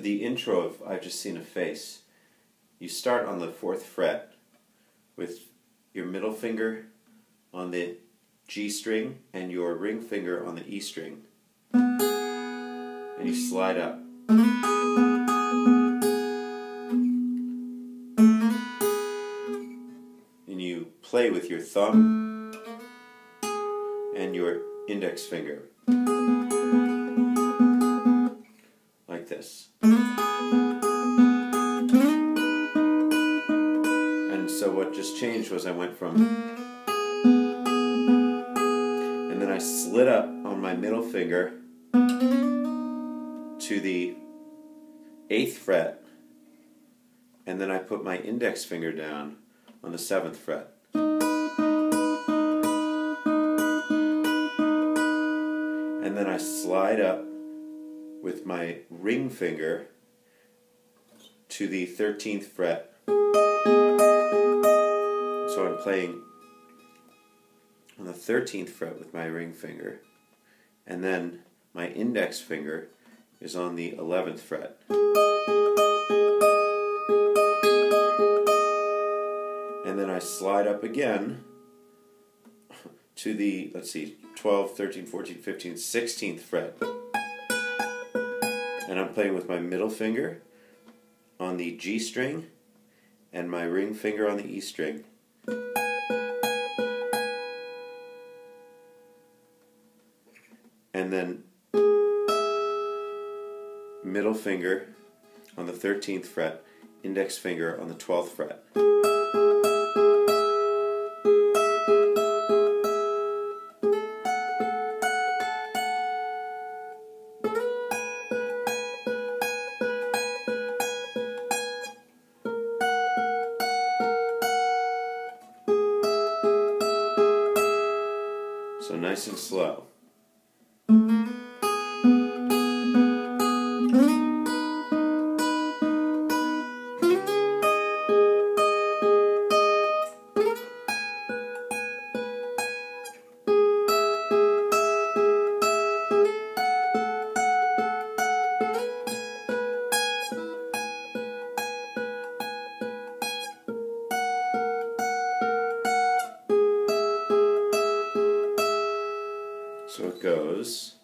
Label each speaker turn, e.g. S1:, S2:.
S1: for the intro of I've Just Seen a Face, you start on the fourth fret with your middle finger on the G string and your ring finger on the E string. And you slide up. And you play with your thumb and your index finger. So what just changed was I went from. And then I slid up on my middle finger to the eighth fret. And then I put my index finger down on the seventh fret. And then I slide up with my ring finger to the 13th fret. So I'm playing on the 13th fret with my ring finger, and then my index finger is on the 11th fret. And then I slide up again to the, let's see, 12, 13, 14, 15, 16th fret. And I'm playing with my middle finger on the G string and my ring finger on the E string. And then middle finger on the 13th fret, index finger on the 12th fret. So nice and slow. So it goes.